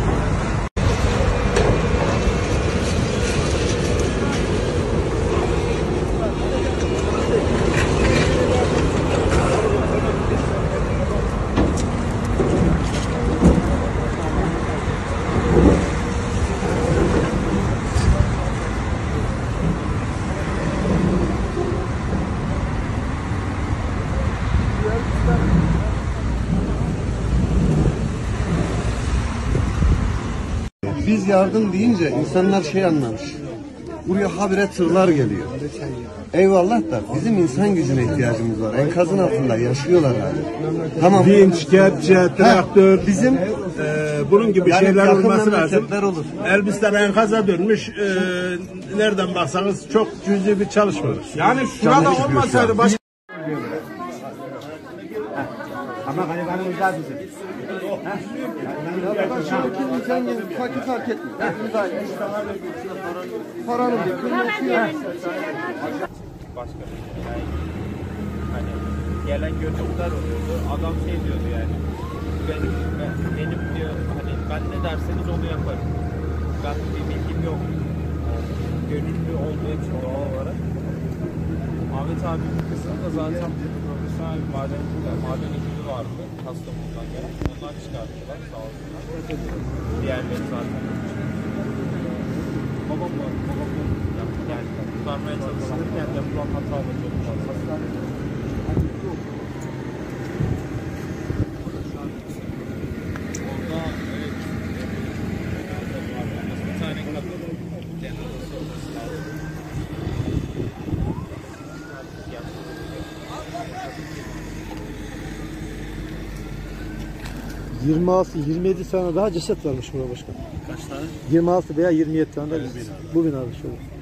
people. Biz yardım deyince insanlar şey anlamış. Buraya habire tırlar geliyor. Eyvallah da bizim insan gücüne ihtiyacımız var. Enkazın altında yaşıyorlar hala. Tamam. Vinç, kepçe, traktör, bizim e, bunun gibi Yani şeyler olması lazım. olur. Elbistan enkaza dönmüş. E, nereden baksanız çok cüzi bir çalışma. Yani şurada Canlı çıkıyor şu olmasaydı an. başka fakir fark etmiyor. Hepimiz aynı. Paranın bir kıymeti yok. başka bir yani, hani gelen gönüllüler oluyordu. Adam şey diyordu yani. Benim, ben, benim diyor hani ben ne derseniz onu yaparım. Ben bir bilgim yok. Gönüllü olduğu için doğal olarak. Ahmet abi kısmı da zaten profesyonel bir maden, maden ekibi vardı. Kastamonu'dan gelen. Onlar çıkarttılar sağ olsunlar. Diğerleri zaten babam var, babam var. Yani kurtarmaya çalışırken yapılan hatalar çok fazla. Orada evet, bir tane kadın cenazesi olması lazım. 26 27 tane daha ceset varmış burada başkan. kaç tane? 26 veya 27 tane de bu binada şöyle.